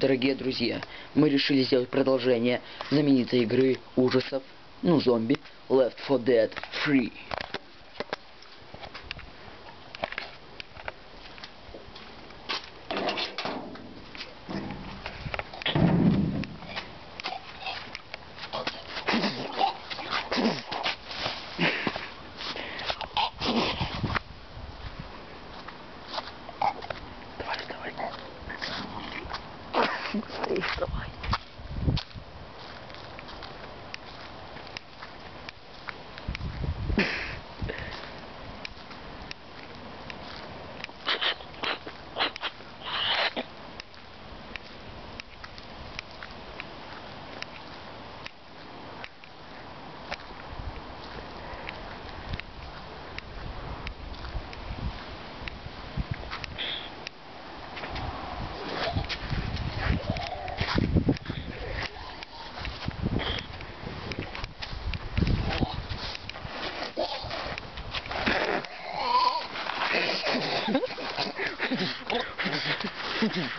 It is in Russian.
дорогие друзья, мы решили сделать продолжение знаменитой игры ужасов, ну зомби, Left 4 Dead Free. Deus. Thank you.